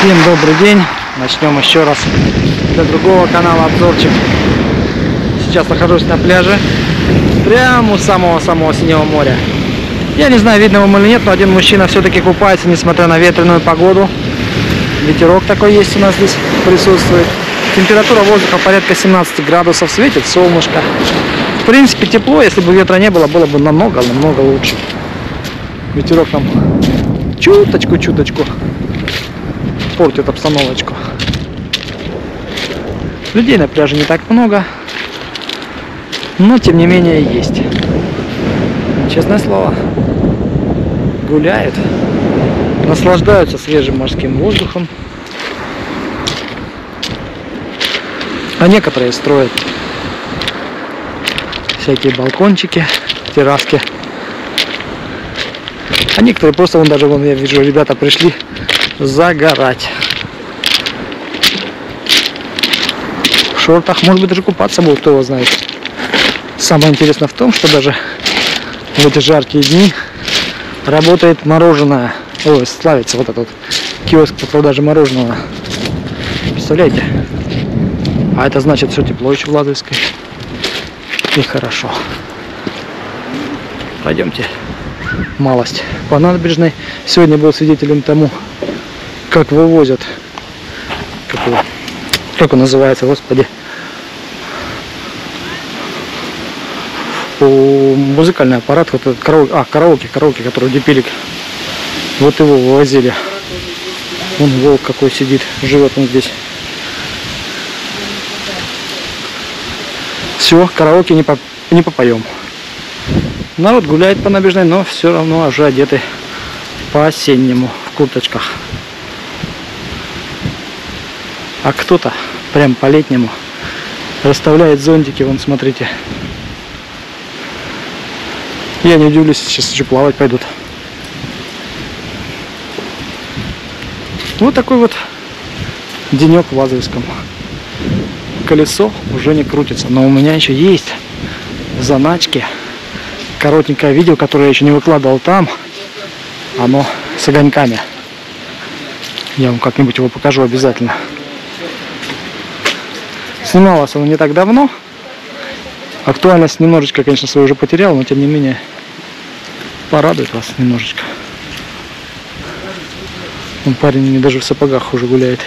Всем добрый день. Начнем еще раз для другого канала обзорчик. Сейчас нахожусь на пляже, прямо у самого-самого синего моря. Я не знаю, видно вам или нет, но один мужчина все-таки купается, несмотря на ветреную погоду. Ветерок такой есть у нас здесь присутствует. Температура воздуха порядка 17 градусов, светит солнышко. В принципе, тепло, если бы ветра не было, было бы намного-намного лучше. Ветерок нам чуточку-чуточку портит обстановочку. Людей на пляже не так много, но тем не менее есть. Честное слово, гуляют, наслаждаются свежим морским воздухом. А некоторые строят всякие балкончики, терраски. А некоторые просто, вон даже, вон я вижу, ребята пришли загорать. В шортах, может быть, даже купаться будут, кто его знает. Самое интересное в том, что даже в эти жаркие дни работает мороженое. Ой, славится вот этот киоск по продаже мороженого. Представляете? А это значит, все тепло еще в Ладовской. И хорошо. Пойдемте. Малость по набережной. Сегодня был свидетелем тому, как вывозят, как, его, как он называется, господи, музыкальный аппарат, вот этот караоке, а, караоке, караоке, который Депелик, вот его вывозили. Он волк какой сидит, живет он здесь. Все, караоке не, по, не попоем. Народ гуляет по набережной, но все равно уже одеты по-осеннему в курточках. А кто-то прям по-летнему расставляет зонтики, вон смотрите. Я не удивлюсь, сейчас еще плавать пойдут. Вот такой вот денек в Лазаревском. Колесо уже не крутится, но у меня еще есть заначки. Коротенькое видео, которое я еще не выкладывал там. Оно с огоньками. Я вам как-нибудь его покажу обязательно. Снималось оно не так давно. Актуальность немножечко, конечно, свою уже потерял, но тем не менее порадует вас немножечко. Он парень даже в сапогах уже гуляет.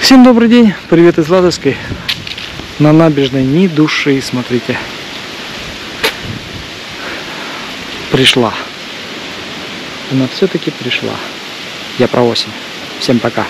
Всем добрый день, привет из Ладовской. На набережной ни души, смотрите. Пришла. Она все-таки пришла. Я про 8. Всем пока.